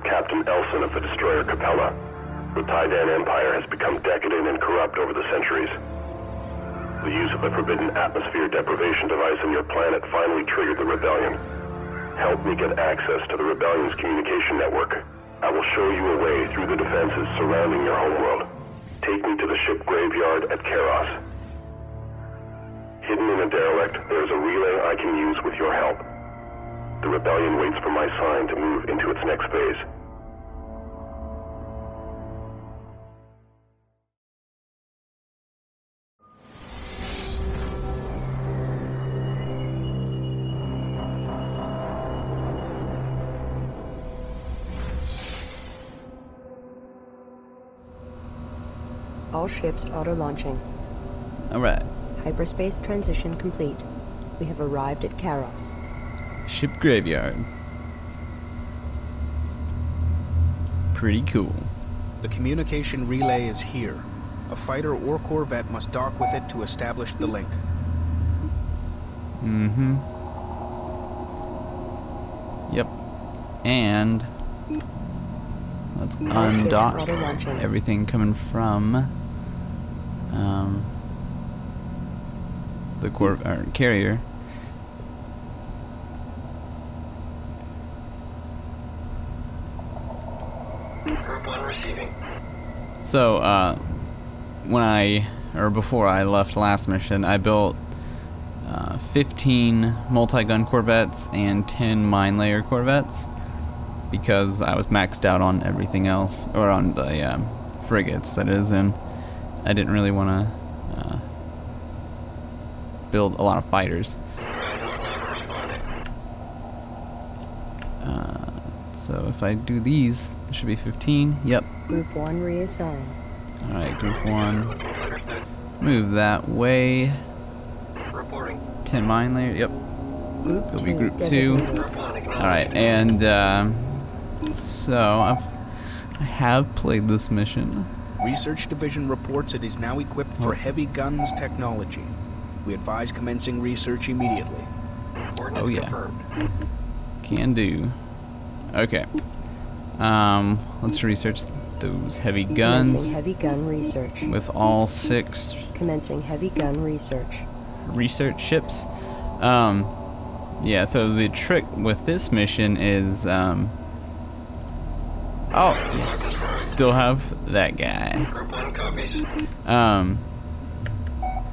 Captain Elson of the destroyer Kapella. The Taiidan Empire has become decadent and corrupt over the centuries. The use of the forbidden atmosphere deprivation device on your planet finally triggered the rebellion. Help me get access to the rebellion's communication network. I will show you a way through the defenses surrounding your homeworld. Take me to the ship graveyard at Karos. Hidden in a derelict, there is a relay I can use with your help. The rebellion waits for my sign to move into its next phase. All ships auto-launching. Alright. Hyperspace transition complete. We have arrived at Karos. Ship graveyard. Pretty cool. The communication relay is here. A fighter or corvette must dock with it to establish the link. Mm-hmm. Yep. And let's All undock everything coming from um, the cor- or carrier. Group 1 receiving. So, uh, when I, or before I left last mission, I built uh, 15 multi-gun Corvettes and 10 mine layer Corvettes because I was maxed out on everything else, or on the um, frigates, that is, and I didn't really want to uh, build a lot of fighters. Uh, so if I do these, it should be 15. Yep, Group 1 reassign. Alright, group one. Move that way. Reporting. 10 mine layer. Yep. Group It'll 2 be group two. Alright, and um, so I've, I have played this mission. Research Division reports it is now equipped for Oh. heavy guns technology. We advise commencing research immediately. Oh, yeah. Can do. Okay. Um, let's research those heavy guns Commencing heavy gun research. with all six Commencing heavy gun research. research ships. Um, yeah, so the trick with this mission is, um, oh, yes, still have that guy. Group 1 copies. Um,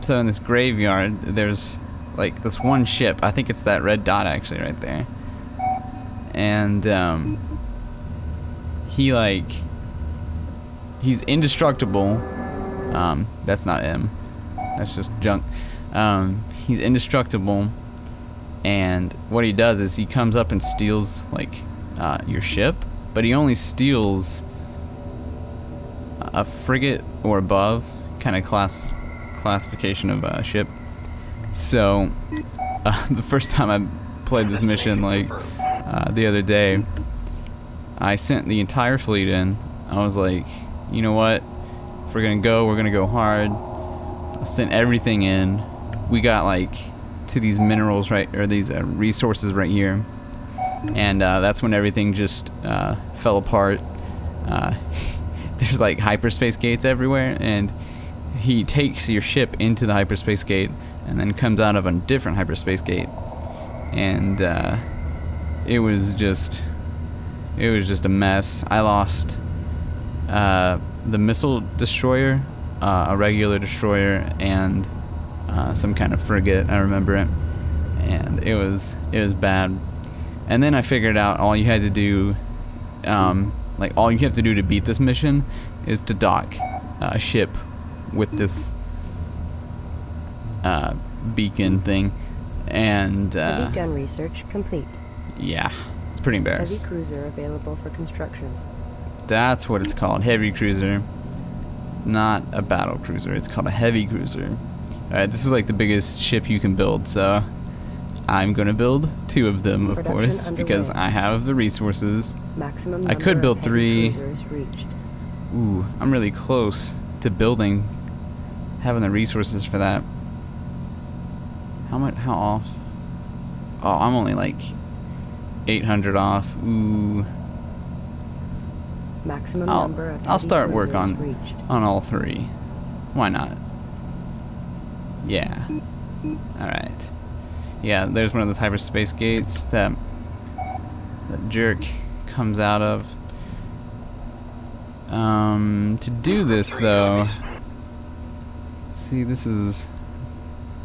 so in this graveyard, there's like this one ship. I think it's that red dot actually right there. And, um, he like, he's indestructible. Um, that's not him. That's just junk. Um, he's indestructible. And what he does is he comes up and steals like uh, your ship, but he only steals a frigate or above kind of class classification of a ship. So uh, the first time I played this mission, like uh, the other day, I sent the entire fleet in. I was like, you know what? If we're gonna go, we're gonna go hard. I sent everything in. We got like to these minerals right, or these uh, resources right here, and uh, that's when everything just uh, fell apart. Uh, there's like hyperspace gates everywhere, and he takes your ship into the hyperspace gate, and then comes out of a different hyperspace gate, and uh, it was just, it was just a mess. I lost uh, the missile destroyer, uh, a regular destroyer, and uh, some kind of frigate. I remember it, and it was it was bad. And then I figured out all you had to do, um, like all you have to do to beat this mission, is to dock uh, a ship with this uh, beacon thing, and uh, gun research complete. yeah, pretty Heavy cruiser available for construction. That's what it's called, heavy cruiser. Not a battle cruiser. It's called a heavy cruiser. All right, this is like the biggest ship you can build, so I'm gonna build two of them, of Production course, because. I have the resources. Maximum I could build three. Ooh, I'm really close to building, having the resources for that. How much? How off? Oh, I'm only like 800 off. Ooh. Maximum I'll, number of I'll start work on reached. on all three. Why not? Yeah. All right. Yeah, there's one of those hyperspace gates that that jerk comes out of. Um, to do this though, see, this is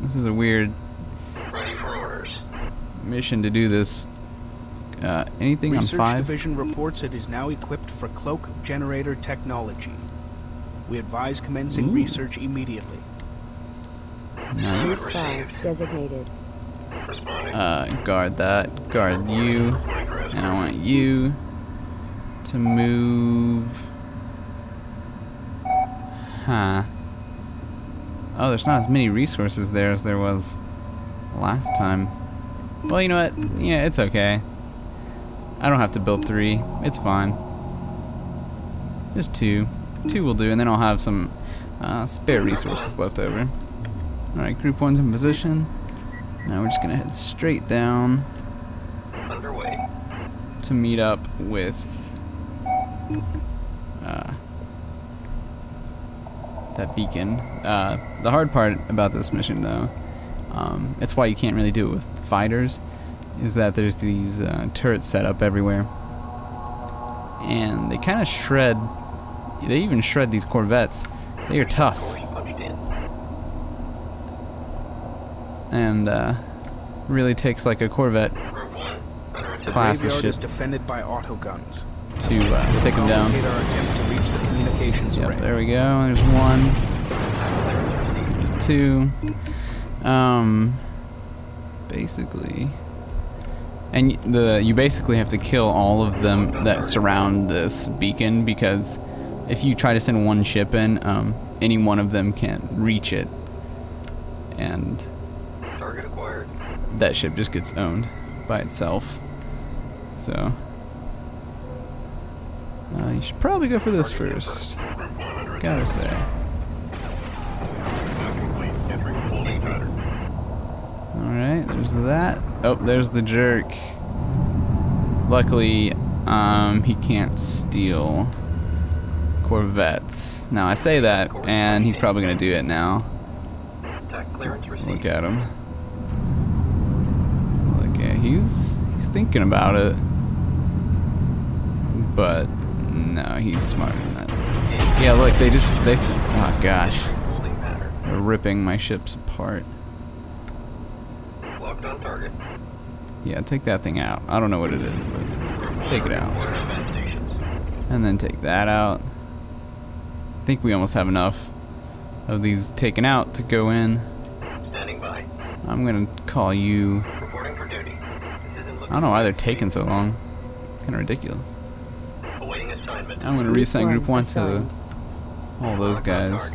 this is a weird Ready for orders. mission to do this. Uh, anything Research on five? Division reports it is now equipped for cloak generator technology. We advise commencing Ooh. research immediately. Nice. Five designated. Responding. Uh, guard that. Guard you. And I want you to move. Huh. Oh, there's not as many resources there as there was last time. Well, you know what? Yeah, it's okay. I don't have to build three. It's fine. Just two. Two will do, and then I'll have some uh, spare resources left over. Alright, group one's in position. Now we're just gonna head straight down Underway. to meet up with uh, that beacon. Uh, the hard part about this mission, though, um, it's why you can't really do it with fighters, is that there's these uh, turrets set up everywhere, and they kind of shred. They even shred these Corvettes. They are tough, Fully punched in. and uh, really takes like a Corvette Group 1. Under attack. class of ship defended by auto guns. to uh, take them down. Complicate our attempt to reach the communications Yep, there we go. There's one. There's two. Um, basically, and the you basically have to kill all of them that surround this beacon because if you try to send one ship in, um, any one of them can't reach it, and Target acquired. that ship just gets owned by itself. So. Uh, you should probably go for this first. Gotta say. Complete. Entering holding pattern. Alright, there's that. Oh, there's the jerk. Luckily, um, he can't steal Corvettes. Now, I say that, and he's probably gonna do it now. Look at him. Look at he's he's thinking about it. But no, he's smarter than that. Yeah, look, they just they oh gosh, they're ripping my ships apart. Locked on target. Yeah, take that thing out. I don't know what it is, but take it out. Acquired event stations. And then take that out. I think we almost have enough of these taken out to go in. Standing by. I'm gonna call you. Reporting for duty. I don't know why they're taking so long. Kind of ridiculous. Awaiting assignment. I'm gonna reassign Group One to all those guys.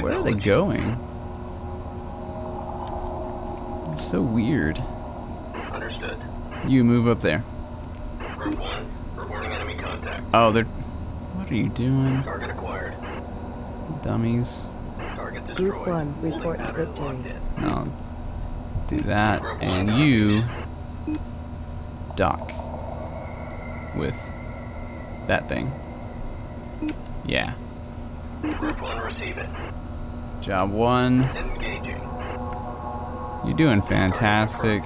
Where are they going? They're so weird. Understood. You move up there. Group 1. Reporting enemy contact. Oh, they're. What are you doing, Target acquired. dummies? Target destroyed. Group one Holding reports pattern victory. locked do that, and you dock with that thing. Yeah. Group 1 receive it. Job one. Engaging. You're doing fantastic.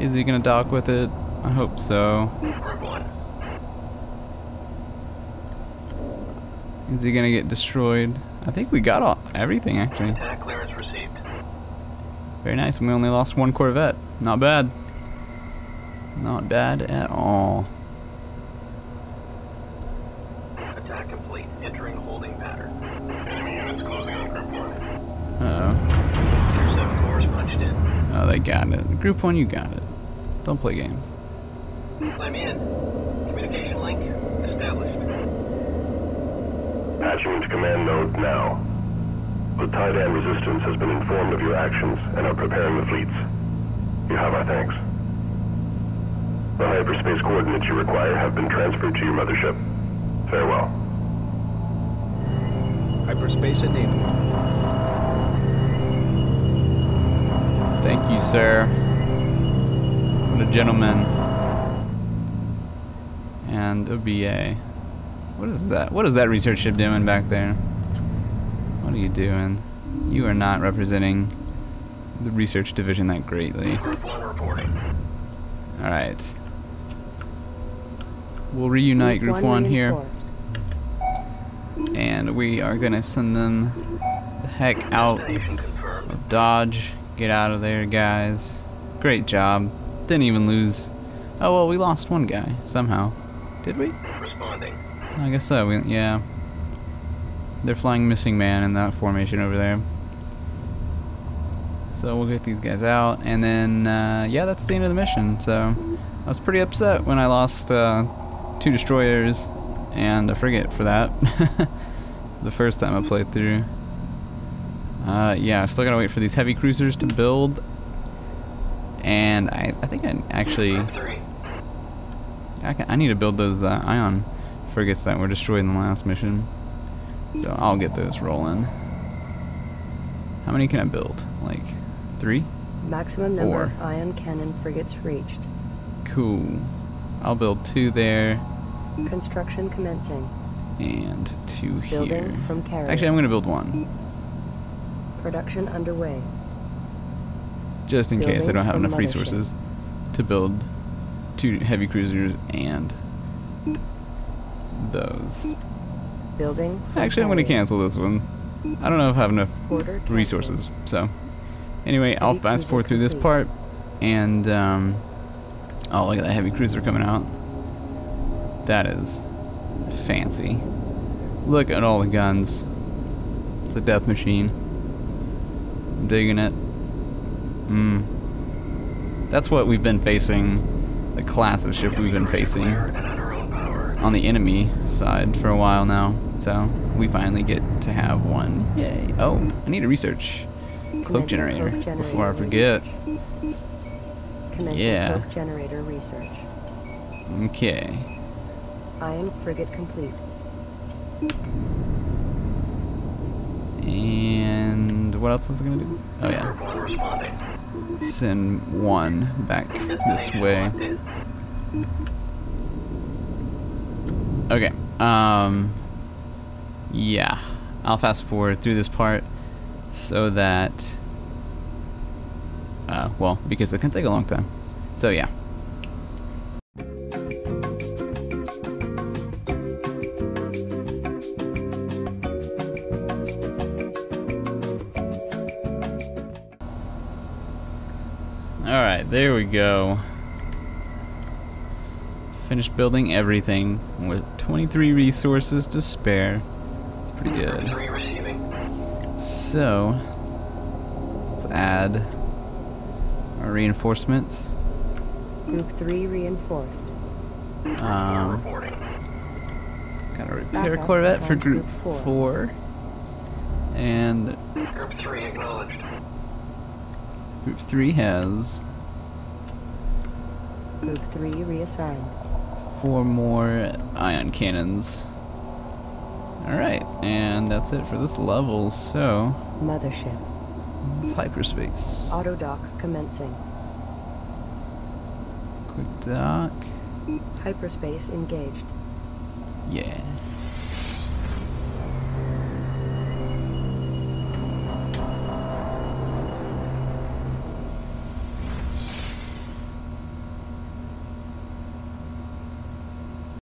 Is he gonna dock with it? I hope so. Is he gonna get destroyed? I think we got all everything actually. Very nice. and We only lost one Corvette. Not bad. Not bad at all. They got it. Group one, you got it. Don't play games. I'm in. Communication link established. Patching into command node now. The Taiidan Resistance has been informed of your actions and are preparing the fleets. You have our thanks. The hyperspace coordinates you require have been transferred to your mothership. Farewell. Hyperspace enabled. Thank you, sir. What a gentleman. And OBA. What is that? What is that research ship doing back there? What are you doing? You are not representing the research division that greatly. Group 1 reporting. Alright. We'll reunite Group 1 here. And we are gonna send them the heck out of Dodge. Get out of there, guys. Great job. Didn't even lose. Oh, well, we lost one guy somehow. Did we? Responding. I guess so. We, yeah. They're flying missing man in that formation over there. So we'll get these guys out, and then uh, yeah, that's the end of the mission. So I was pretty upset when I lost uh, two destroyers and a frigate for that. the first time I played through. Uh, yeah, I still gotta wait for these heavy cruisers to build, and I, I think I actually Group 3. I, ca- I need to build those uh, ion frigates that were destroyed in the last mission. So I'll get those rolling. How many can I build? Like three? Maximum number of ion cannon frigates reached. Cool. I'll build two there Construction commencing. and two Building here. Actually, I'm going to build one. Production underway. Just in case I don't have enough mothership. resources to build two heavy cruisers and those. Building Actually, I'm going to cancel this one. I don't know if I have enough resources. So, anyway, I'll fast forward through this part, and um, oh, look at that heavy cruiser coming out. That is fancy. Look at all the guns. It's a death machine. I'm digging it. Mm. That's what we've been facing. The class of ship we've been facing Clear and at our own power. on the enemy side for a while now. So we finally get to have one. Yay. Oh, I need a research cloak generator before I forget. Yeah. cloak generator research. Okay. Ion frigate complete. And what else was I gonna do? Oh yeah, Group 1 responding. send one back this way. Okay. Um. Yeah, I'll fast forward through this part so that. Uh, well, because it can take a long time. So yeah. Go. Finished building everything with 23 resources to spare. It's pretty good. So, let's add our reinforcements. Group 3 reinforced. Um, got a repair Backup corvette for group Group four. 4. And Group 3 acknowledged. group 3 has Group 3 reassigned. four more ion cannons. Alright, and that's it for this level, so Mothership. it's hyperspace. Auto dock commencing. Quick dock. Hyperspace engaged. Yeah.